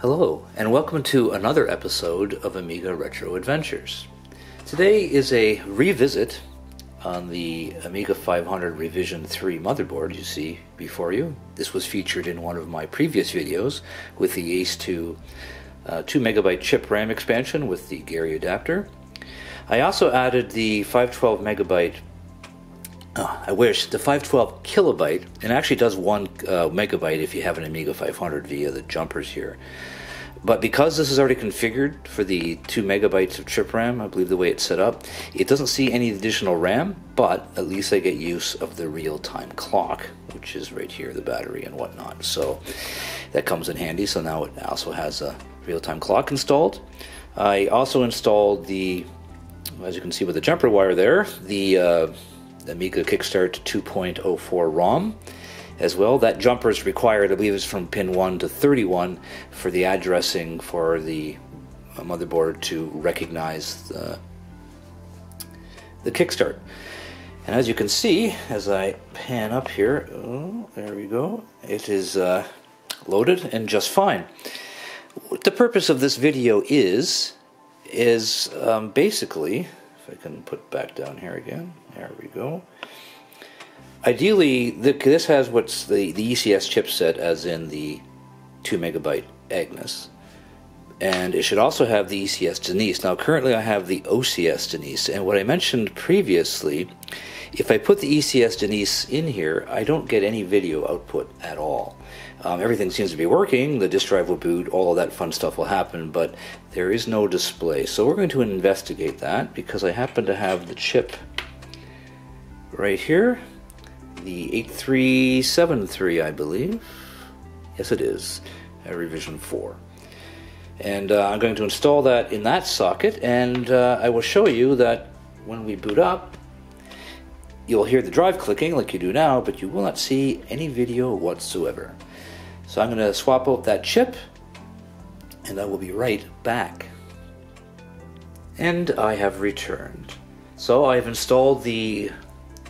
Hello, and welcome to another episode of Amiga Retro Adventures. Today is a revisit on the Amiga 500 Revision 3 motherboard you see before you. This was featured in one of my previous videos with the Ace 2 uh, 2 megabyte chip RAM expansion with the Gary adapter. I also added the 512 megabyte Oh, I wish the 512 kilobyte, and actually does one uh, megabyte if you have an Amiga 500 via the jumpers here. But because this is already configured for the 2 megabytes of chip RAM, I believe the way it's set up, it doesn't see any additional RAM, but at least I get use of the real time clock, which is right here, the battery and whatnot. So that comes in handy. So now it also has a real time clock installed. I also installed the, as you can see with the jumper wire there, the uh, Amiga Kickstart 2.04 ROM as well. That jumper is required, I believe it's from pin 1 to 31 for the addressing for the uh, motherboard to recognize the, the kickstart. And as you can see, as I pan up here, oh, there we go, it is uh, loaded and just fine. What the purpose of this video is, is um, basically, if I can put back down here again, there we go. Ideally, the, this has what's the, the ECS chipset as in the 2 megabyte Agnus. And it should also have the ECS Denise. Now, currently I have the OCS Denise. And what I mentioned previously, if I put the ECS Denise in here, I don't get any video output at all. Um, everything seems to be working, the disk drive will boot, all of that fun stuff will happen, but there is no display. So we're going to investigate that because I happen to have the chip right here the 8373, I believe. Yes, it is. A revision 4. And uh, I'm going to install that in that socket, and uh, I will show you that when we boot up, you'll hear the drive clicking like you do now, but you will not see any video whatsoever. So I'm going to swap out that chip, and I will be right back. And I have returned. So I've installed the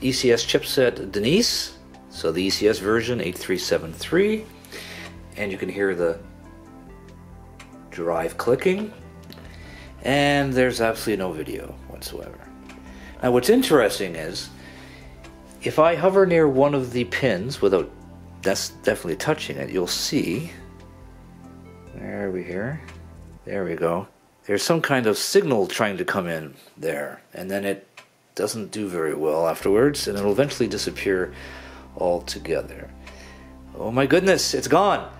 ECS chipset Denise, so the ECS version 8373, and you can hear the drive clicking, and there's absolutely no video whatsoever. Now, what's interesting is if I hover near one of the pins without that's definitely touching it, you'll see. There we here. There we go. There's some kind of signal trying to come in there, and then it doesn't do very well afterwards, and it'll eventually disappear altogether. Oh my goodness, it's gone!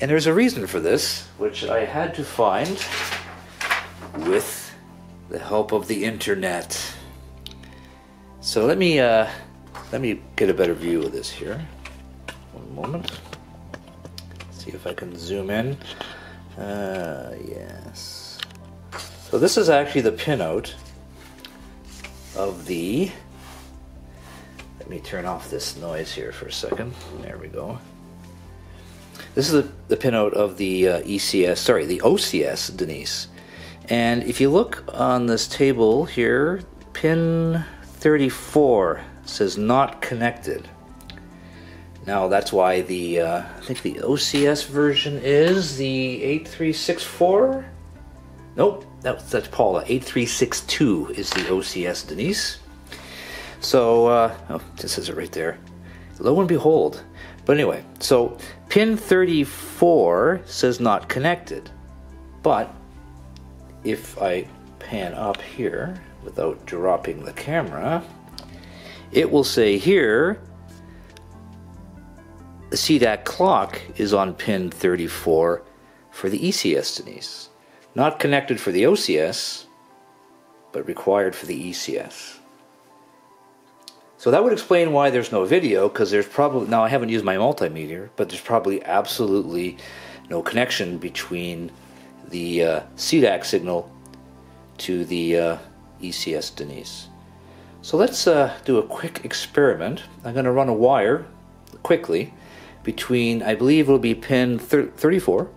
And there's a reason for this, which I had to find with the help of the internet. So let me uh, let me get a better view of this here. One moment. See if I can zoom in. Uh, yes. So this is actually the pinout of the let me turn off this noise here for a second. There we go. This is the, the pinout of the uh, ECS sorry the OCS Denise. And if you look on this table here pin 34 says not connected. Now that's why the uh, I think the OCS version is the 8364 nope that's, that's Paula. 8362 is the OCS Denise. So, uh, oh, this is it right there. Lo and behold. But anyway, so pin 34 says not connected. But if I pan up here without dropping the camera, it will say here the CDAC clock is on pin 34 for the ECS Denise. Not connected for the OCS, but required for the ECS. So that would explain why there's no video, because there's probably, now I haven't used my multimeter, but there's probably absolutely no connection between the uh, CDAC signal to the uh, ECS Denise. So let's uh, do a quick experiment. I'm going to run a wire quickly between, I believe it will be pin 34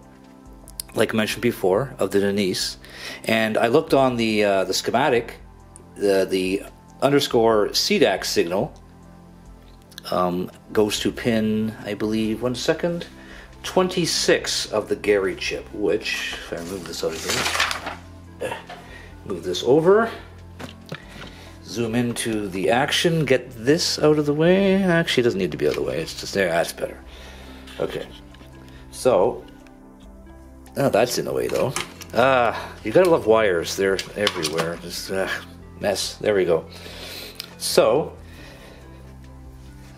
like I mentioned before, of the Denise. And I looked on the uh, the schematic, the the underscore CDAC signal um, goes to pin, I believe, one second, 26 of the Gary chip, which, if I move this out of here, eh, move this over, zoom into the action, get this out of the way. Actually, doesn't need to be out of the way, it's just there, that's better. Okay, so, oh, that's in the way though. Ah, you gotta love wires, they're everywhere. Just uh, mess. There we go. So,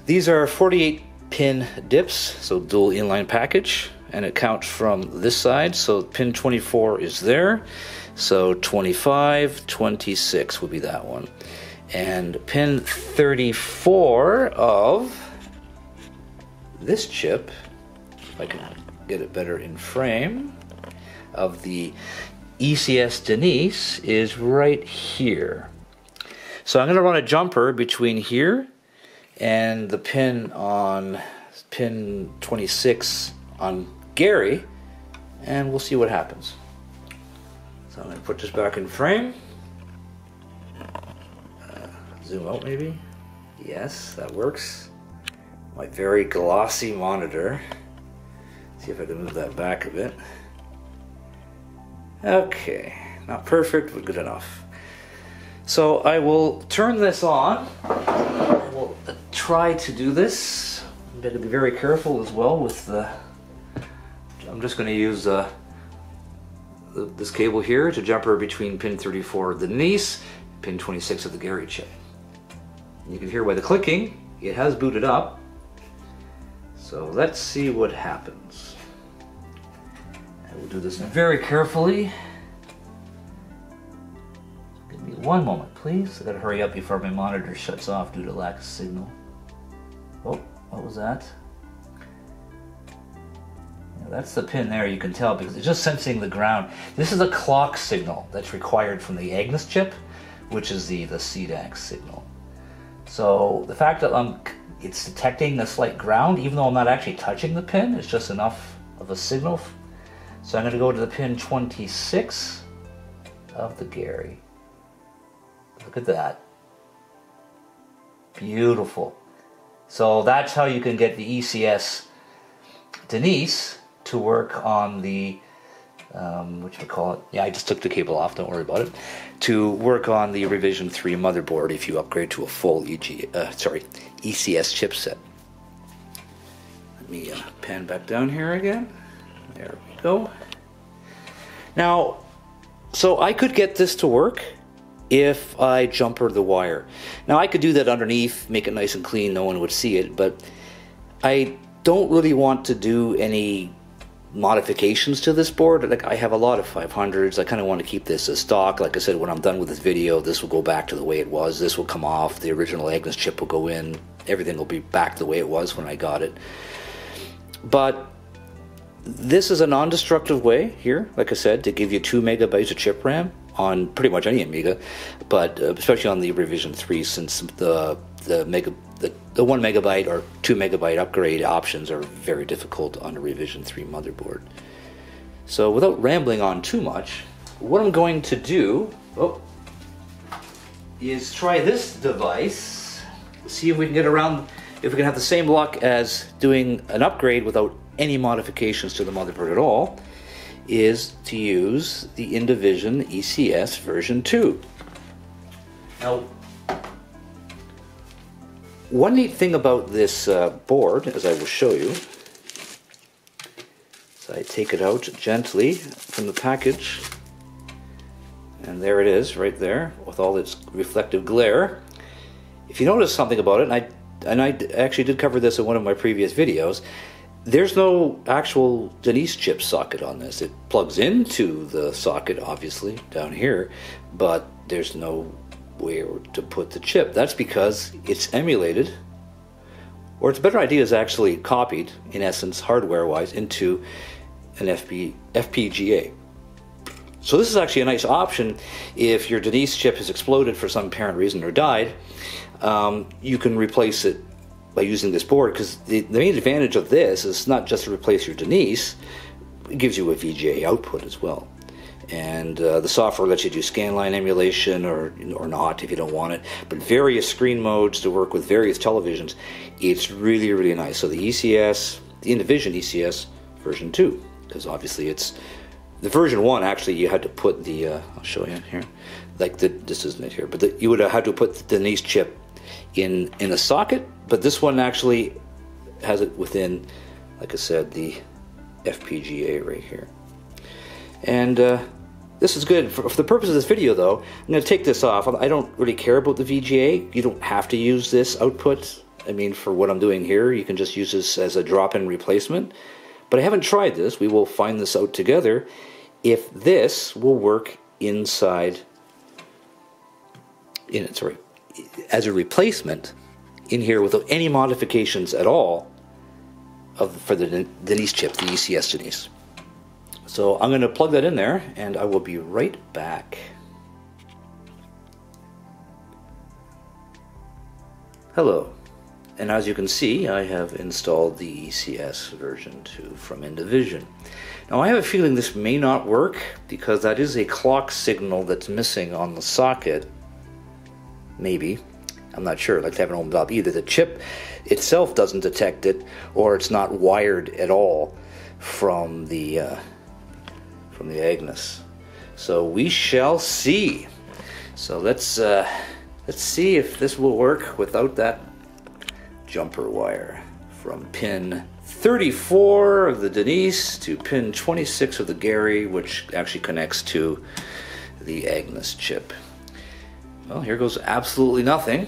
these are 48 pin dips, so dual inline package, and it counts from this side. So pin 24 is there. So 25, 26 would be that one. And pin 34 of this chip, if I can get it better in frame, of the ECS Denise is right here. So I'm going to run a jumper between here and the pin on pin 26 on Gary, and we'll see what happens. So I'm going to put this back in frame. Uh, zoom out maybe. Yes, that works. My very glossy monitor. See if I can move that back a bit. Okay, not perfect, but good enough. So I will turn this on. I will try to do this. I'm going to be very careful as well with the. I'm just going to use uh, this cable here to jumper between pin 34 of the Denise, pin 26 of the Gary chip. You can hear by the clicking, it has booted up. So let's see what happens. I will do this very carefully. Give me One moment, please. I gotta hurry up before my monitor shuts off due to lack of signal. Oh, what was that? That's the pin there, you can tell, because it's just sensing the ground. This is a clock signal that's required from the Agnus chip, which is the, the CDAC signal. So the fact that um, I'm, it's detecting a slight ground, even though I'm not actually touching the pin, it's just enough of a signal. So I'm going to go to the pin 26 of the Gary. Look at that. Beautiful. So that's how you can get the ECS Denise to work on the, um, what you call it? Yeah, I just took the cable off, don't worry about it. To work on the Revision 3 motherboard if you upgrade to a full EG, uh, sorry, ECS chipset. Let me uh, pan back down here again. There we go. Now, so I could get this to work if I jumper the wire. Now I could do that underneath, make it nice and clean, no one would see it, but I don't really want to do any modifications to this board. Like I have a lot of 500s. I kind of want to keep this as stock. Like I said, when I'm done with this video, this will go back to the way it was. This will come off. The original Agnus chip will go in. Everything will be back the way it was when I got it. But this is a non-destructive way here, like I said, to give you two megabytes of chip RAM on pretty much any Amiga, but uh, especially on the Revision 3, since the the mega the, the one megabyte or two megabyte upgrade options are very difficult on a Revision 3 motherboard. So without rambling on too much, what I'm going to do oh, is try this device, see if we can get around, if we can have the same luck as doing an upgrade without any modifications to the motherboard at all is to use the Indivision ECS version 2. Now, one neat thing about this uh, board, as I will show you, so I take it out gently from the package, and there it is, right there, with all its reflective glare. If you notice something about it, and I, and I actually did cover this in one of my previous videos, there's no actual Denise chip socket on this. It plugs into the socket, obviously, down here, but there's no where to put the chip. That's because it's emulated, or it's better idea is actually copied, in essence, hardware-wise, into an FP, FPGA. So this is actually a nice option if your Denise chip has exploded for some apparent reason or died. Um, you can replace it by using this board because the, the main advantage of this is not just to replace your Denise, it gives you a VGA output as well. And uh, the software lets you do scanline emulation or, or not if you don't want it, but various screen modes to work with various televisions. It's really, really nice. So the ECS, the Indivision ECS version 2 because obviously it's the version 1 actually you had to put the uh, I'll show you here like the, this isn't it here but the, you would have had to put the Denise chip in in a socket but this one actually has it within like I said the FPGA right here and uh, this is good. For, for, the purpose of this video, though, I'm going to take this off. I don't really care about the VGA. You don't have to use this output. I mean, for what I'm doing here, you can just use this as a drop-in replacement. But I haven't tried this. We will find this out together. If this will work inside, in it, sorry, as a replacement in here without any modifications at all of for the Denise chip, the ECS Denise. So I'm going to plug that in there and I will be right back. Hello, and as you can see I have installed the ECS version 2 from Indivision. Now I have a feeling this may not work because that is a clock signal that's missing on the socket. Maybe. I'm not sure. Like to have it opened up. Either the chip itself doesn't detect it or it's not wired at all from the uh, from the Agnus. So we shall see. So let's uh, let's see if this will work without that jumper wire from pin 34 of the Denise to pin 26 of the Gary, which actually connects to the Agnus chip. Well, here goes absolutely nothing.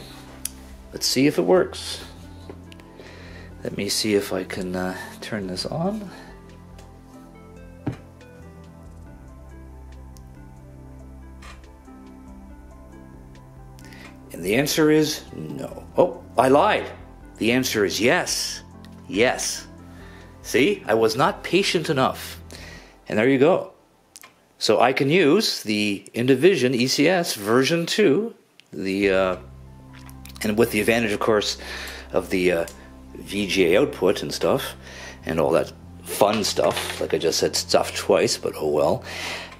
Let's see if it works. Let me see if I can uh, turn this on. And the answer is no. Oh, I lied. The answer is yes. Yes. See, I was not patient enough. And there you go. So I can use the Indivision ECS version 2, the uh, and with the advantage, of course, of the uh, VGA output and stuff, and all that fun stuff. Like I just said, stuff twice, but oh well.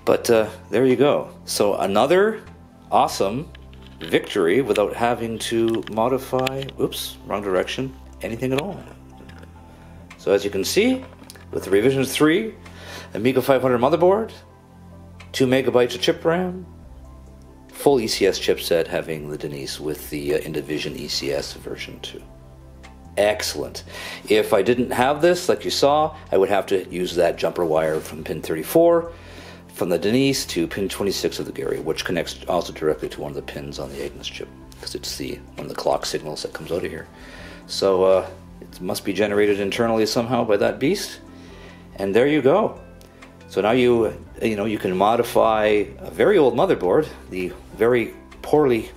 But uh, there you go. So another awesome victory without having to modify, oops, wrong direction, anything at all. So as you can see, with the revision 3, Amiga 500 motherboard, 2 megabytes of chip RAM, full ECS chipset having the Denise with the uh, Indivision ECS version 2. Excellent. If I didn't have this, like you saw, I would have to use that jumper wire from pin 34 from the Denise to pin 26 of the Gary, which connects also directly to one of the pins on the Agnus chip, because it's the one of the clock signals that comes out of here. So uh, it must be generated internally somehow by that beast, and there you go. So now you you know you can modify a very old motherboard, the very poorly,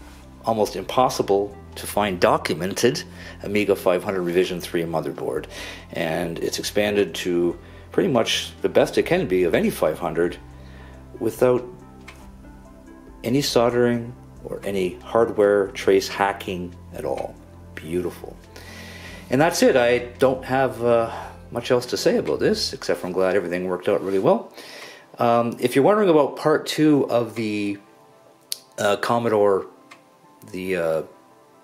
almost impossible to find documented Amiga 500 Revision 3 motherboard, and it's expanded to pretty much the best it can be of any 500 without any soldering or any hardware trace hacking at all. Beautiful. And that's it. I don't have uh, much else to say about this, except for I'm glad everything worked out really well. Um, if you're wondering about part two of the uh, Commodore, the uh,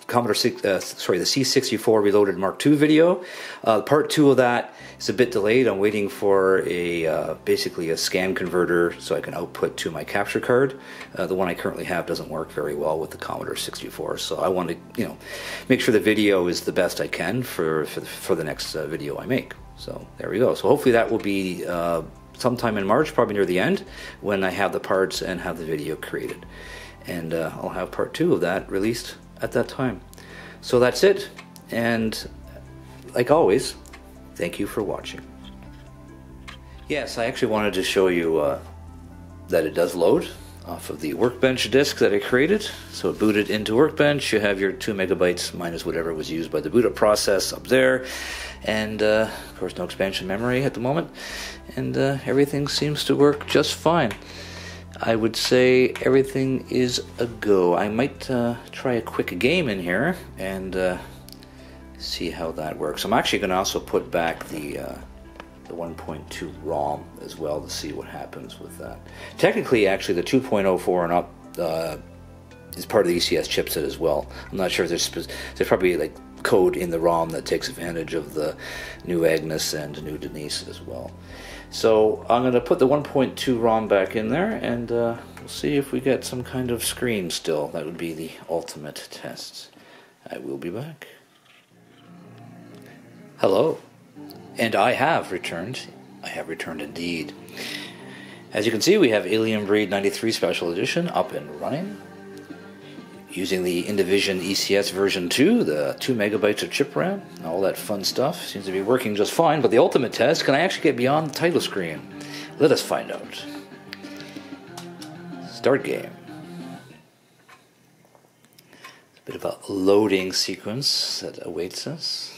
Commodore, uh, sorry, the C64 Reloaded Mark II video. Uh, part two of that is a bit delayed. I'm waiting for a uh, basically a scan converter so I can output to my capture card. Uh, the one I currently have doesn't work very well with the Commodore 64, so I want to, you know, make sure the video is the best I can for for the, for the next video I make. So there we go. So hopefully that will be uh, sometime in March, probably near the end, when I have the parts and have the video created. And I'll have part two of that released at that time. So that's it, and like always, thank you for watching. Yes, I actually wanted to show you uh, that it does load off of the Workbench disk that I created. So it booted into Workbench. You have your 2 megabytes minus whatever was used by the boot up process up there. And uh, of course, no expansion memory at the moment. And uh, everything seems to work just fine. I would say everything is a go. I might uh, try a quick game in here and uh, see how that works. I'm actually going to also put back the uh, the 1.2 ROM as well to see what happens with that. Technically, actually, the 2.04 and up uh, is part of the ECS chipset as well. I'm not sure if there's there's probably like code in the ROM that takes advantage of the new Agnus and new Denise as well. So I'm going to put the 1.2 ROM back in there and uh, we'll see if we get some kind of screen still. That would be the ultimate test. I will be back. Hello. And I have returned. I have returned indeed. As you can see, we have Alien Breed 93 Special Edition up and running. Using the Indivision ECS version 2, the 2 megabytes of chip RAM, all that fun stuff. Seems to be working just fine, but the ultimate test can I actually get beyond the title screen? Let us find out. Start game. A bit of a loading sequence that awaits us.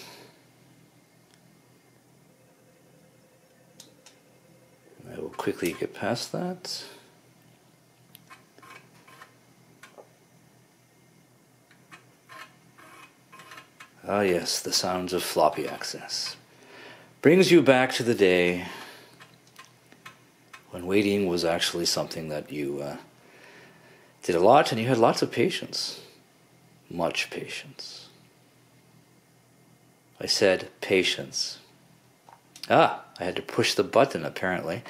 I will quickly get past that. Ah, yes, the sounds of floppy access. Brings you back to the day when waiting was actually something that you uh, did a lot and you had lots of patience. Much patience. I said patience. Ah, I had to push the button apparently.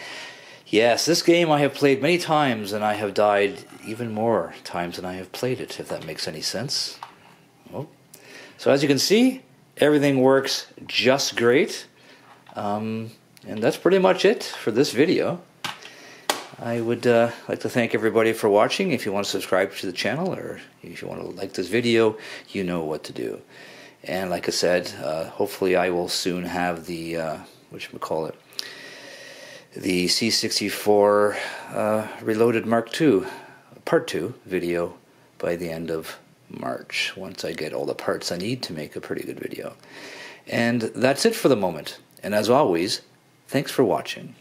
Yes, this game I have played many times and I have died even more times than I have played it, if that makes any sense. Oh. So as you can see, everything works just great. Um, and that's pretty much it for this video. I would uh, like to thank everybody for watching. If you want to subscribe to the channel or if you want to like this video, you know what to do. And like I said, uh, hopefully I will soon have the, uh, what we call it, the C64 uh, Reloaded Mark II, Part 2 video by the end of March, once I get all the parts I need to make a pretty good video. And that's it for the moment. And as always, thanks for watching.